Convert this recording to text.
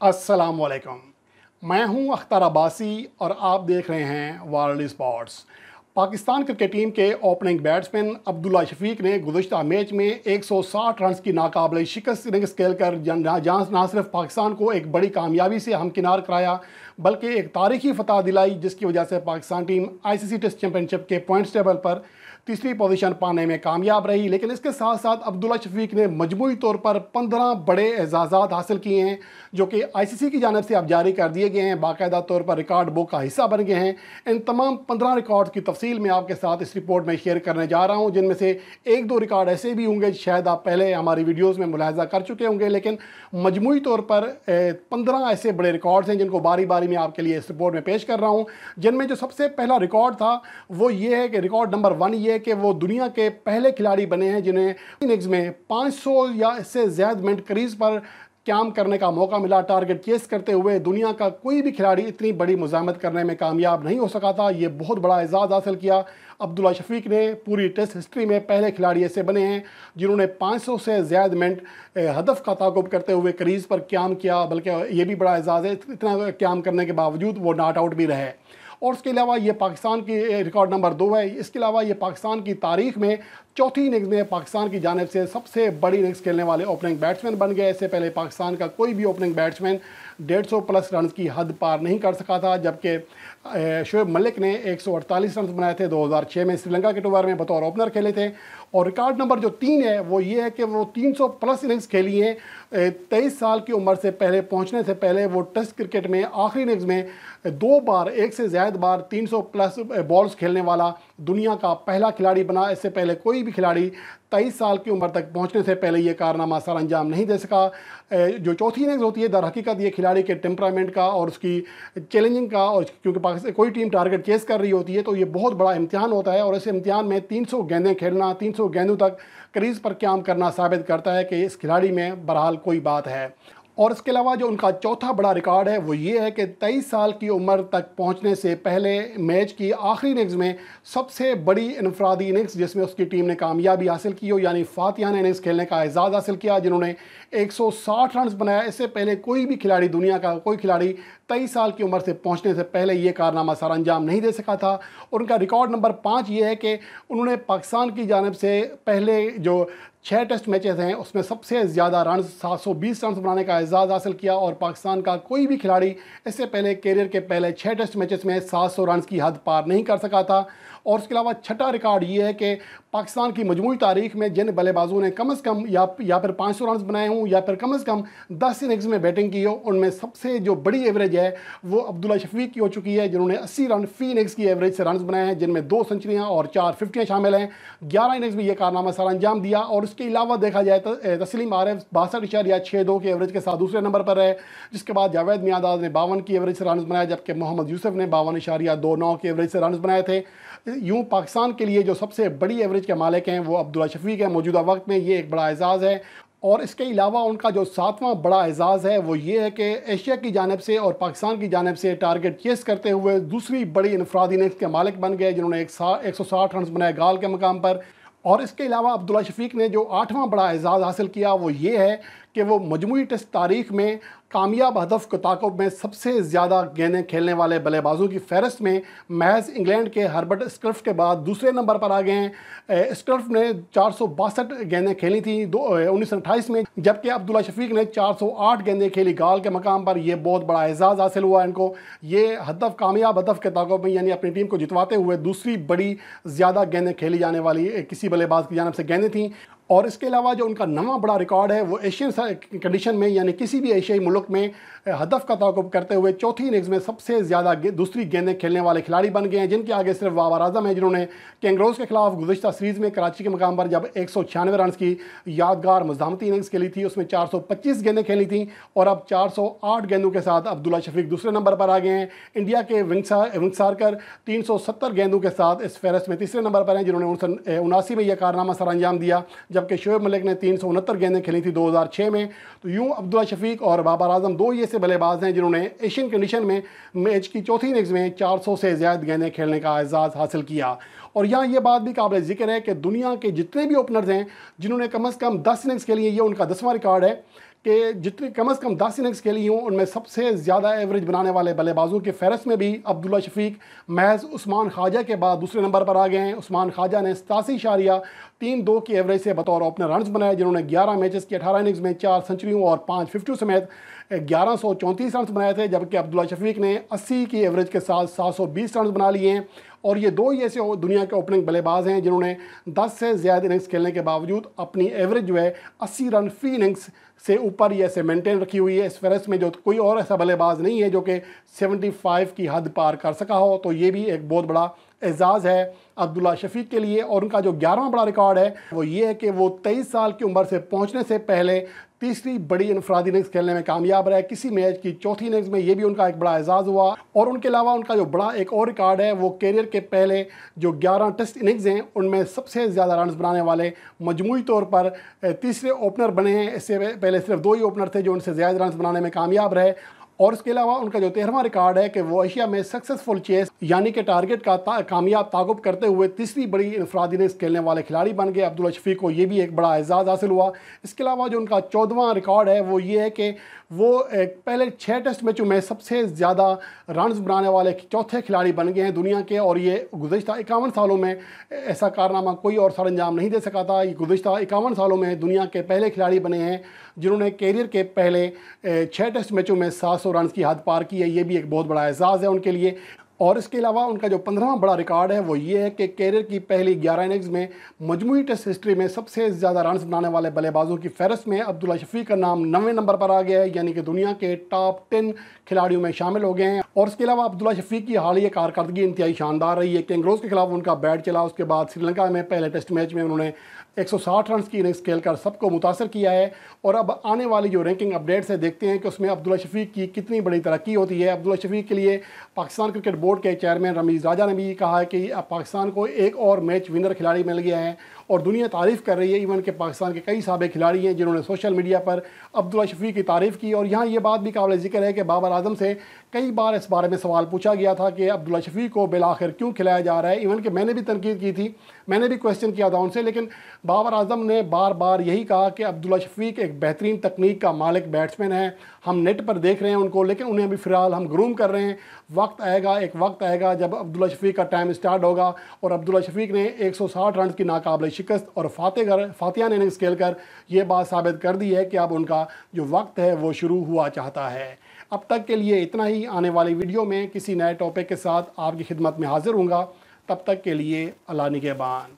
असलकम मैं हूँ अख्तर अब्बासी और आप देख रहे हैं world sports. Pakistan cricket team के ओपनिंग बैट्समैन अब्दुल्ला शफीक ने गुजशत मैच में 160 रन की नाकबले शिकस्त इनिंग्स खेल कर जहाँ ना सिर्फ़ पाकिस्तान को एक बड़ी कामयाबी से हमकिनार कराया, बल्कि एक तारीखी फतह दिलाई, जिसकी वजह से Pakistan team ICC test championship के पॉइंट्स टेबल पर तीसरी पोजीशन पाने में कामयाब रही, लेकिन इसके साथ साथ अब्दुल्ला शफीक ने मजमू तौर पर पंद्रह बड़े एजाज़ात हासिल किए हैं, जो कि आईसीसी की जानब से अब जारी कर दिए गए हैं। बाकायदा तौर पर रिकॉर्ड बुक का हिस्सा बन गए हैं। इन तमाम पंद्रह रिकॉर्ड की तफसील मैं आपके साथ इस रिपोर्ट में शेयर करने जा रहा हूँ, जिनमें से एक दो रिकॉर्ड ऐसे भी होंगे, शायद आप पहले हमारी वीडियोज़ में मुलाजा कर चुके होंगे, लेकिन मजमू तौर पर पंद्रह ऐसे बड़े रिकॉर्ड्स हैं, जिनको बारी बारी में आपके लिए इस रिपोर्ट में पेश कर रहा हूँ। जिनमें जो सबसे पहला रिकॉर्ड था, वो ये है कि रिकॉर्ड नंबर वन ये कि वो दुनिया के पहले खिलाड़ी बने हैं जिन्हें इनिंग्स में 500 या इससे ज़्यादा मिनट क्रीज पर क्याम करने का मौका मिला। टारगेट चेस करते हुए दुनिया का कोई भी खिलाड़ी इतनी बड़ी मुजामत करने में कामयाब नहीं हो सका था। ये बहुत बड़ा एजाज़ हासिल किया। अब्दुल्ला शफीक ने पूरी टेस्ट हिस्ट्री में पहले खिलाड़ी ऐसे बने हैं जिन्होंने 500 से ज़्यादा मिनट हदफ का ताकुब करते हुए करीज पर क्याम किया। बल्कि ये भी बड़ा एजाज़ है, इतना क्याम करने के बावजूद वो नॉट आउट भी रहे। और उसके अलावा ये पाकिस्तान की रिकॉर्ड नंबर दो है। इसके अलावा ये पाकिस्तान की तारीख में चौथी इनिंग्स में पाकिस्तान की जानब से सबसे बड़ी इनिंग्स खेलने वाले ओपनिंग बैट्समैन बन गए। इससे पहले पाकिस्तान का कोई भी ओपनिंग बैट्समैन डेढ़ सौ प्लस रन की हद पार नहीं कर सका था, जबकि शोएब मलिक ने 148 रन बनाए थे 2006 में। श्रीलंका के टूर में बतौर ओपनर खेले थे। और रिकॉर्ड नंबर जो तीन है, वो ये है कि वो 300 प्लस इनिंग्स खेली हैं। तेईस साल की उम्र से पहले, पहुँचने से पहले वो टेस्ट क्रिकेट में आखिरी इनिंग्स में दो बार, एक से ज़्यादा बार 300 प्लस बॉल्स खेलने वाला दुनिया का पहला खिलाड़ी बना। इससे पहले कोई भी खिलाड़ी तेईस साल की उम्र तक पहुँचने से पहले ये कारनामा सर अंजाम नहीं दे सका। जो चौथी इनिंग्स होती है, दर हकीकत ये खिलाड़ी के टेम्परामेंट का और उसकी चैलेंजिंग का और क्योंकि पाकिस्तान कोई टीम टारगेट चेस कर रही होती है तो ये बहुत बड़ा इम्तिहान होता है। और इस इम्तिहान में 300 गेंदें खेलना 300 गेंदों तक क्रीज पर क्याम करना साबित करता है कि इस खिलाड़ी में बहरहाल कोई बात है। और इसके अलावा जो उनका चौथा बड़ा रिकॉर्ड है, वो ये है कि तेईस साल की उम्र तक पहुँचने से पहले मैच की आखिरी इनिंग्स में सबसे बड़ी इनफरादी इनिंग्स जिसमें उसकी टीम ने कामयाबी हासिल की हो, यानी फातियाना इनिंग्स खेलने का एजाज़ हासिल किया, जिन्होंने 160 रन बनाया इससे पहले कोई भी खिलाड़ी दुनिया का, कोई खिलाड़ी तेईस साल की उम्र से पहुँचने से पहले ये कारनामा सर अंजाम नहीं दे सका था। और उनका रिकॉर्ड नंबर पाँच ये है कि उन्होंने पाकिस्तान की जानब से पहले जो छः टेस्ट मैचेस हैं, उसमें सबसे ज़्यादा रन 720 रन बनाने का एजाज़ हासिल किया और पाकिस्तान का कोई भी खिलाड़ी इससे पहले कैरियर के पहले छः टेस्ट मैचेस में 700 रन की हद पार नहीं कर सका था। और उसके अलावा छठा रिकॉर्ड ये है कि पाकिस्तान की मजमू तारीख में जिन बल्लेबाजों ने कम अज़ कम या या फिर पाँच सौ रन बनाए हों, या फिर कम अज़ कम दस इनिंग्स में बैटिंग की हो, उनमें सबसे जो बड़ी एवरेज है, वो अब्दुल्ला शफीक की हो चुकी है, जिन्होंने अस्सी रन फ़ी इनिंग्स की एवरेज से रन बनाए हैं, जिनमें दो सेंचुरियाँ और चार फिफ्टियाँ शामिल हैं। ग्यारह इनिंग्स में यह कारनामा सर अंजाम दिया और उसके अलावा देखा जाए तो तस्लीम आरफ बासठ इशार या छः दो के एवरेज के साथ दूसरे नंबर पर है, जिसके बाद जावेद मियादाद ने बावन की एवरेज से रन बनाया जबकि मोहम्मद यूसुफ ने बावन इशारिया दो नौ के एवरेज से रन बनाए थे। यूँ पाकिस्तान के लिए जो सबसे बड़ी एवरेज के मालिक हैं, वो अब्दुल्ला शफीक है, मौजूदा वक्त में ये एक बड़ा एजाज़ है। और इसके अलावा उनका जो सातवां बड़ा एजाज़ है, वो ये है कि एशिया की जानब से और पाकिस्तान की जानब से टारगेट चेस करते हुए दूसरी बड़ी इनफरादी इनिंग्स के मालिक बन गए, जिन्होंने एक सौ साठ रन बनाए गाल के मकाम पर। और इसके अलावा अब्दुल्ला शफीक ने जो आठवां बड़ा एजाज़ हासिल किया, वो ये है कि वो मजमू टेस्ट तारीख में कामयाब हदफ को ताकुब में सबसे ज़्यादा गेंदें खेलने वाले बल्लेबाजों की फहरस्त में महज इंग्लैंड के हर्बर्ट स्क्रफ के बाद दूसरे नंबर पर आ गए हैं। स्क्रफ ने चार सौ बासठ गेंदें खेली थी दो उन्नीस अट्ठाईस में, जबकि अब्दुल्ला शफीक ने चार सौ आठ गेंदें खेली गाल के मकाम पर। यह बहुत बड़ा एजाज़ हासिल हुआ इनको। ये हदफ, कामयाब हदफ के ताकुब में यानी अपनी टीम को जितवाते हुए दूसरी बड़ी ज़्यादा गेंदें खेली जाने वाली किसी बल्लेबाज की जानब से गेंदें थी। और इसके अलावा जो उनका नवा बड़ा रिकॉर्ड है, वो एशियन कंडीशन में, यानी किसी भी एशियाई मुल्क में हदफ का ताकुब करते हुए चौथी इनिंग्स में सबसे ज़्यादा दूसरी गेंदें खेलने वाले खिलाड़ी बन गए हैं, जिनके आगे सिर्फ़ बाबर आज़म है, जिन्होंने कैंगरोज के खिलाफ गुजशत सीरीज़ में कराची के मकाम पर जब एक सौ छियानवे रन की यादगार मजामती इनिंग्स खेली थी, उसमें चार सौ पच्चीस गेंदें खेली थी, और अब चार सौ आठ गेंदों के साथ अब्दुल्ला शफीक दूसरे नंबर पर आ गए हैं। इंडिया के विंगसारकर तीन सौ सत्तर गेंदों के साथ इस फहरस्त में तीसरे नंबर पर हैं, जिन्होंने उनासी में यह कारनामा सर अंजाम दिया जबकि शोएब मलिक ने तीन सौ उनहत्तर गेंदें खेली थी दो हज़ार छः में। तो यूँ अब्दुल्ला शफीक और बाबर आज़म दो ही ऐसे बल्लेबाज हैं जिन्होंने एशियन कंडीशन में मैच की चौथी इनिंग्स में 400 से ज़्यादा गेंदें खेलने का एजाज़ हासिल किया। और यहाँ ये बात भी काबिल ज़िक्र है कि दुनिया के जितने भी ओपनर्स हैं, जिन्होंने कम अज़ कम दस इनिंग्स खेली है ये उनका दसवां रिकॉर्ड है। कि जितनी कम अज़ कम दस इनिंग्स खेली हूँ, उनमें सबसे ज़्यादा एवरेज बनाने वाले बल्लेबाजों की फहरस्त में भी अब्दुल्ला शफीक, महज उस्मान ख्वाजा के बाद दूसरे नंबर पर आ गए हैं। उस्मान ख्वाजा ने सतासी इशारिया तीन दो की एवरेज से बतौर ओपनर रन बनाए, जिन्होंने ग्यारह मैचेस की अठारह इनिंग्स में चार सेंचुरियों और पाँच फिफ्टी समेत ग्यारह सौ चौंतीस रन बनाए थे, जबकि अब्दुल्ला शफीक ने अस्सी की एवरेज के साथ सात सौ बीस रन बना लिए हैं। और ये दो ही ऐसे दुनिया के ओपनिंग बल्लेबाज हैं जिन्होंने 10 से ज़्यादा इनिंग्स खेलने के बावजूद अपनी एवरेज जो है 80 रन फ़ी इनिंग्स से ऊपर ये ऐसे मेंटेन रखी हुई है। इस फहरस्त में जो कोई और ऐसा बल्लेबाज नहीं है जो कि 75 की हद पार कर सका हो तो ये भी एक बहुत बड़ा एजाज़ है अब्दुल्ला शफीक के लिए। और उनका जो ग्यारहवा बड़ा रिकॉर्ड है, वो ये है कि वो तेईस साल की उम्र से पहुँचने से पहले तीसरी बड़ी इनफरादी इनिंग्स खेलने में कामयाब रहे। किसी मैच की चौथी इनिंग्स में ये भी उनका एक बड़ा एजाज़ हुआ। और उनके अलावा उनका जो बड़ा एक और रिकॉर्ड है, वो कैरियर के पहले जो 11 टेस्ट इनिंग्स हैं, उनमें सबसे ज़्यादा रन बनाने वाले मजमू तौर पर तीसरे ओपनर बने हैं। इससे पहले सिर्फ़ दो ही ओपनर थे जो उनसे ज़्यादा रन बनाने में कामयाब रहे। और इसके अलावा उनका जो तेरहवा रिकॉर्ड है कि वो एशिया में सक्सेसफुल चेस यानी कि टारगेट का ता, कामयाब ताकुब करते हुए तीसरी बड़ी इनफरादी इनिंग्स खेलने वाले खिलाड़ी बन गए। अब्दुल शफीक को ये भी एक बड़ा एजाज़ हासिल हुआ। इसके अलावा जो उनका चौदवा रिकॉर्ड है वो ये है कि वो पहले छः टेस्ट मैचों में सबसे ज़्यादा रन बनाने वाले चौथे खिलाड़ी बन गए हैं दुनिया के और ये गुजशत इक्यावन सालों में ऐसा कारनामा कोई और सर अंजाम नहीं दे सका था। ये गुजशत इक्यावन सालों में दुनिया के पहले खिलाड़ी बने हैं जिन्होंने कैरियर के पहले छः टेस्ट मैचों में सात सौ सौ रन की हद पार की है, ये भी एक बहुत बड़ा एजाज़ है उनके लिए। और इसके अलावा उनका जो पंद्रहवा बड़ा रिकॉर्ड है, वो ये है कि कैरियर की पहली ग्यारह इनिंग्स में मजमू टेस्ट हिस्ट्री में सबसे ज़्यादा रन बनाने वाले बल्लेबाजों की फहरस्त में अब्दुल्ला शफी का नाम नवे नंबर पर आ गया है, यानी कि दुनिया के टॉप टेन खिलाड़ियों में शामिल हो गए हैं। और इसके अलावा अब्दुल्ला शफी की हालिया कारकर्दगी इंतहाई शानदार रही है। कैंगरोज के खिलाफ उनका बैट चला, उसके बाद श्रीलंका में पहले टेस्ट मैच में उन्होंने 160 रन की इनिंग्स खेलकर सबको मुतासर किया है। और अब आने वाली जो रैंकिंग अपडेट्स है, देखते हैं कि उसमें अब्दुल्ला शफीक की कितनी बड़ी तरक्की होती है। अब्दुल्ला शफीक के लिए पाकिस्तान क्रिकेट बोर्ड के चेयरमैन रमीज़ राजा ने भी कहा है कि अब पाकिस्तान को एक और मैच विनर खिलाड़ी मिल गया है। और दुनिया तारीफ़ कर रही है इवन के पाकिस्तान के कई सबक खिलाड़ी हैं जिन्होंने सोशल मीडिया पर अब्दुल्ला शफी की तारीफ़ की। और यहाँ ये बात भी काबिल ज़िक्र है कि बाबर आज़म से कई बार इस बारे में सवाल पूछा गया था कि अब्दुल्ला शफी को बिलाखिर क्यों खिलाया जा रहा है। इवन कि मैंने भी तनकीद की थी, मैंने भी क्वेश्चन किया था उनसे, लेकिन बाबर आज़म ने बार बार यही कहा कि अब्दुल्ला शफीक एक बेहतरीन तकनीक का मालिक, बैट्समैन है। हम नेट पर देख रहे हैं उनको, लेकिन उन्हें अभी फ़िलहाल हम ग्रूम कर रहे हैं। वक्त आएगा, एक वक्त आएगा जब अब्दुल्ला शफीक का टाइम स्टार्ट होगा और अब्दुल्ला शफीक ने 160 रन की नाकाबले शिकस्त और फातेह फातिया ने इनिंग्स खेल कर ये बात साबित कर दी है कि अब उनका जो वक्त है वो शुरू हुआ चाहता है। अब तक के लिए इतना ही। आने वाली वीडियो में किसी नए टॉपिक के साथ आपकी खिदमत में हाजिर हूँ तब तक के लिए अल्लाह निगेबान।